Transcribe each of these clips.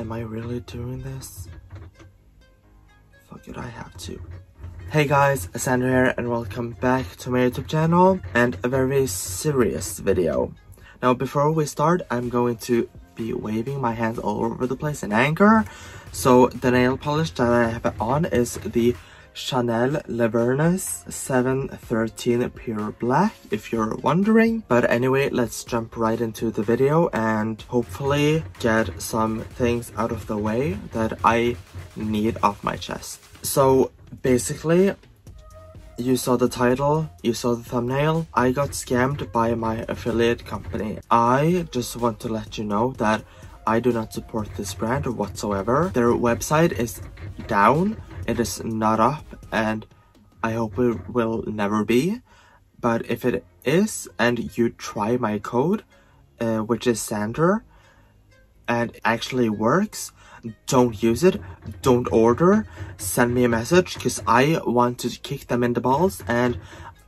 Am I really doing this? Fuck it, I have to. Hey guys, Sander here and welcome back to my YouTube channel and a very serious video. Now before we start, I'm going to be waving my hands all over the place in anger. So the nail polish that I have on is the Chanel Le Vernis 713 Pure Black, if you're wondering. But anyway, let's jump right into the video and hopefully get some things out of the way that I need off my chest. So basically, you saw the title, you saw the thumbnail. I got scammed by my affiliate company. I just want to let you know that I do not support this brand whatsoever. Their website is down, it is not up, and I hope it will never be. But if it is, and you try my code, uh, which is Sander, and actually works, don't use it, don't order, send me a message because I want to kick them in the balls and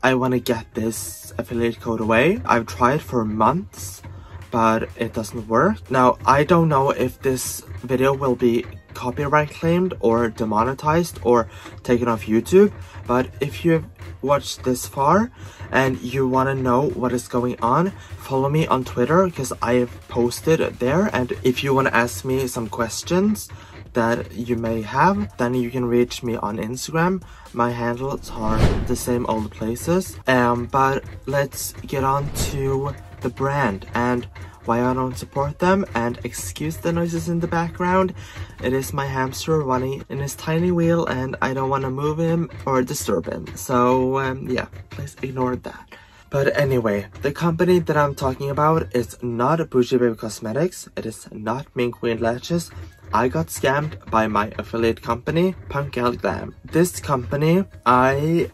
I want to get this affiliate code away. I've tried for months but it doesn't work. Now I don't know if this video will be copyright claimed or demonetized or taken off YouTube. But if you've watched this far and you want to know what is going on follow me on Twitter because I have posted there. And if you want to ask me some questions that you may have then you can reach me on Instagram. My handles are the same old places. Um but let's get on to the brand. And why I don't support them and excuse the noises in the background. It is my hamster running in his tiny wheel and I don't want to move him or disturb him. So um, yeah, please ignore that. But anyway, the company that I'm talking about is not Boujee Babe Cosmetics. It is not Mink Queen Lashes. I got scammed by my affiliate company, Punk Gal Glam. This company, I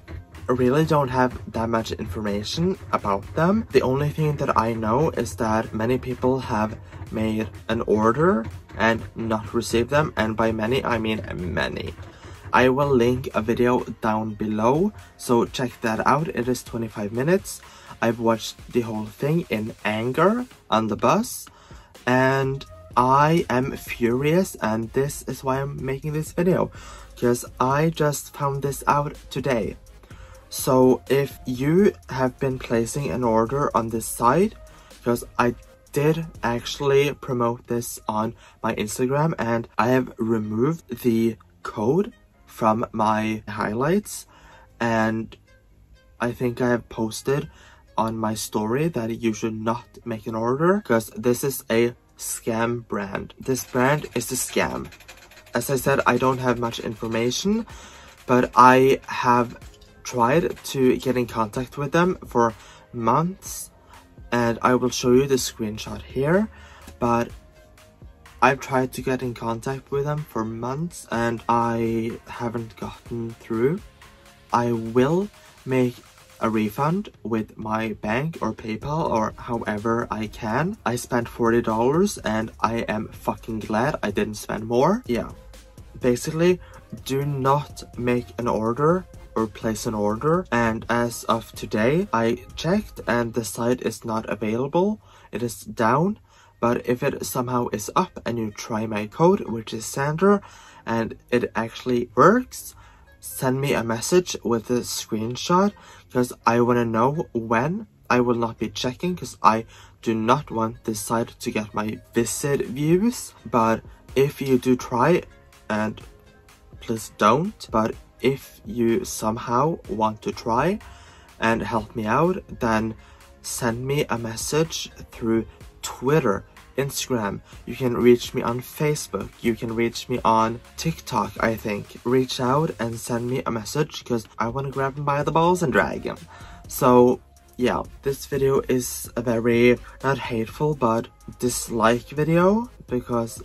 really don't have that much information about them. The only thing that I know is that many people have made an order and not received them and by many I mean many. I will link a video down below so check that out. It is 25 minutes. I've watched the whole thing in anger on the bus and I am furious and this is why I'm making this video because I just found this out today. So if you have been placing an order on this site, because I did actually promote this on my Instagram and I have removed the code from my highlights and I think I have posted on my story that you should not make an order because this is a scam brand. This brand is a scam. As I said, I don't have much information, but I have tried to get in contact with them for months and I will show you the screenshot here but I've tried to get in contact with them for months and I haven't gotten through. I will make a refund with my bank or PayPal or however I can. I spent $40 and I am fucking glad I didn't spend more. Yeah, basically do not make an order or place an order. And as of today I checked and the site is not available. It is down but if it somehow is up and you try my code which is Sander and it actually works send me a message with a screenshot because I want to know when I will not be checking because I do not want this site to get my visit views. But if you do try and please don't but if you somehow want to try and help me out, then send me a message through Twitter, Instagram. You can reach me on Facebook. You can reach me on TikTok, I think. Reach out and send me a message because I want to grab him by the balls and drag him. So, yeah, this video is a very, not hateful, but dislike video because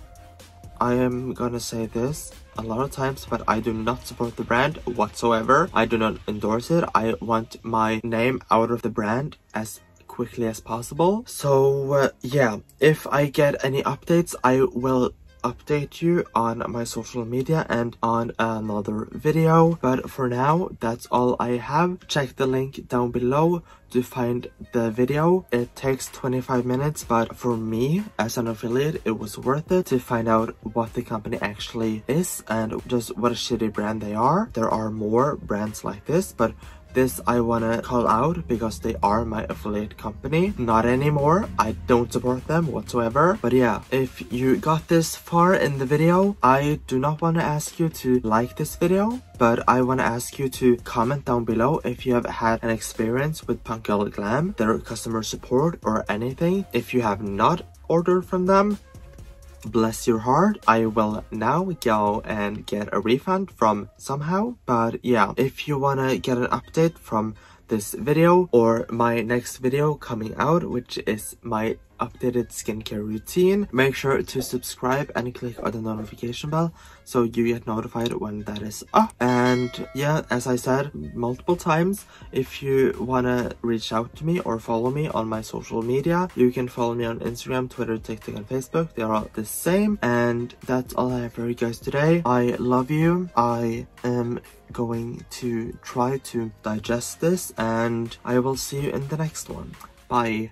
I am gonna say this a lot of times, but I do not support the brand whatsoever. I do not endorse it. I want my name out of the brand as quickly as possible. So uh, yeah, if I get any updates, I will update you on my social media and on another video. But for now, that's all I have. Check the link down below to find the video. It takes 25 minutes, but for me as an affiliate, it was worth it to find out what the company actually is and just what a shitty brand they are. There are more brands like this, but this I wanna call out because they are my affiliate company. Not anymore, I don't support them whatsoever. But yeah, if you got this far in the video, I do not wanna ask you to like this video, but I wanna ask you to comment down below if you have had an experience with Punk Gal Glam, their customer support or anything. If you have not ordered from them, bless your heart. I will now go and get a refund from somehow. But yeah if you want to get an update from this video or my next video coming out which is my updated skincare routine. Make sure to subscribe and click on the notification bell so you get notified when that is up. And yeah, as I said multiple times, if you want to reach out to me or follow me on my social media, you can follow me on Instagram, Twitter, TikTok, and Facebook. They are all the same. And that's all I have for you guys today. I love you. I am going to try to digest this and I will see you in the next one. Bye.